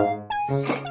Thank you.